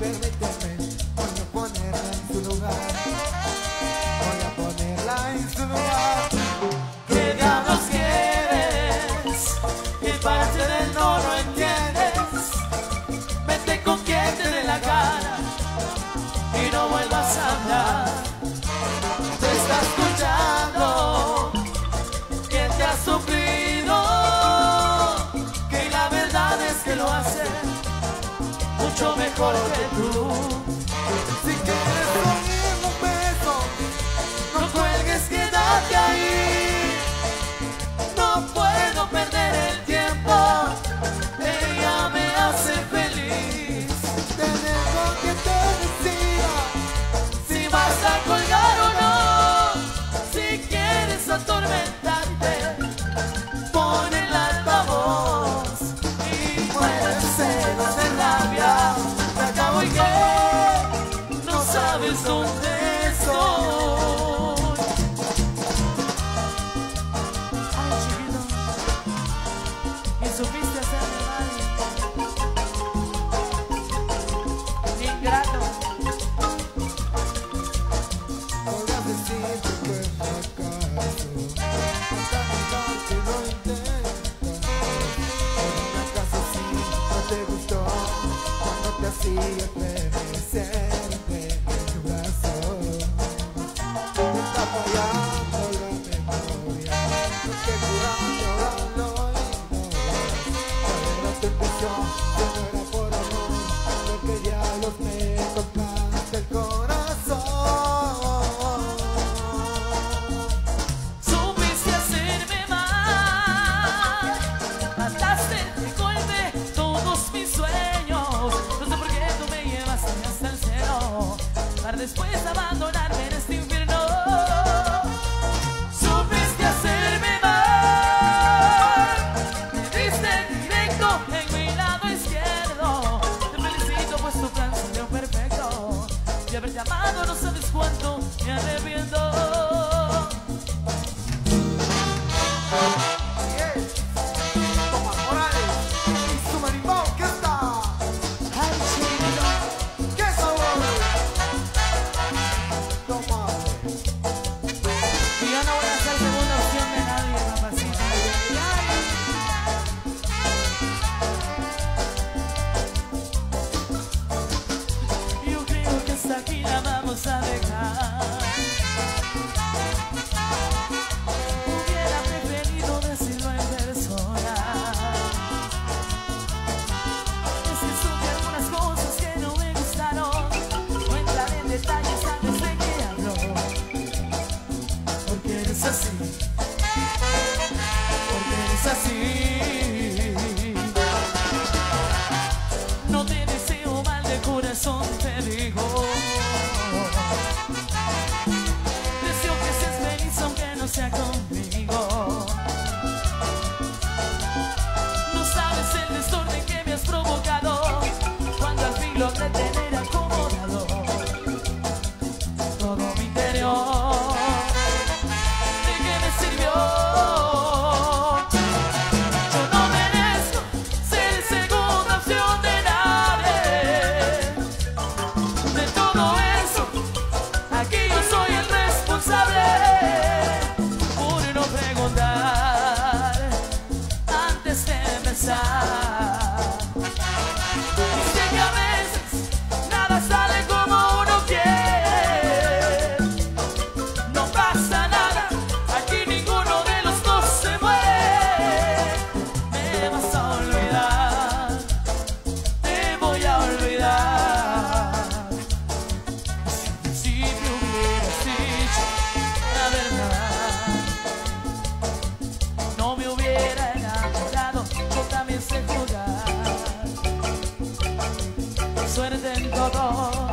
Permíteme, voy a ponerla en su lugar. Voy a ponerla en su lugar. mucho mejor que tú. después abandonarme en este infierno. don't let suerte en todo.